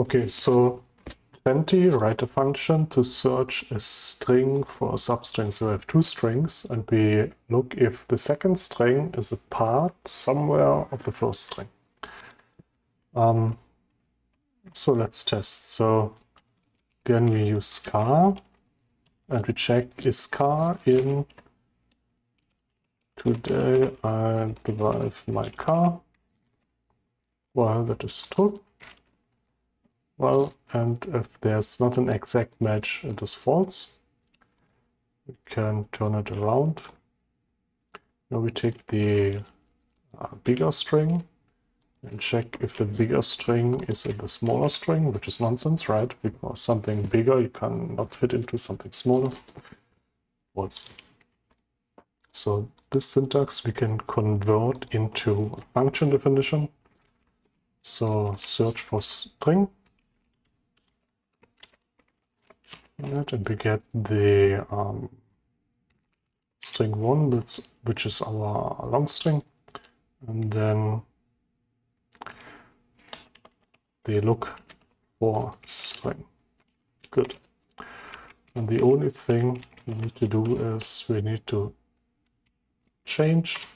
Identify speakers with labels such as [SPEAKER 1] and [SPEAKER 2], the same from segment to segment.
[SPEAKER 1] Okay, so 20, write a function to search a string for a substring. So we have two strings and we look if the second string is a part somewhere of the first string. Um, so let's test. So again, we use car and we check is car in today I drive my car. Well, that is true well, and if there's not an exact match, it is false. We can turn it around. Now we take the uh, bigger string and check if the bigger string is in the smaller string, which is nonsense, right? Because something bigger you cannot fit into something smaller. False. So this syntax we can convert into a function definition. So search for string and we get the um, string one, which, which is our long string, and then the look for string. Good. And the only thing we need to do is we need to change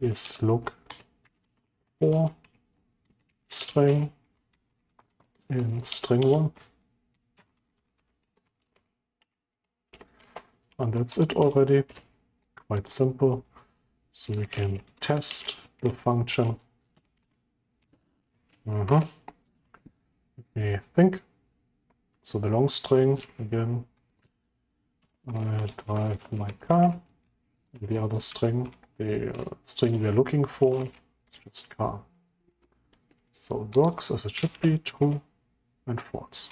[SPEAKER 1] is look for string in string one. And that's it already. Quite simple. So we can test the function. -hmm. Let me think. So the long string, again, I drive my car. The other string, the uh, string we're looking for, is just car. So it works as it should be, true and false.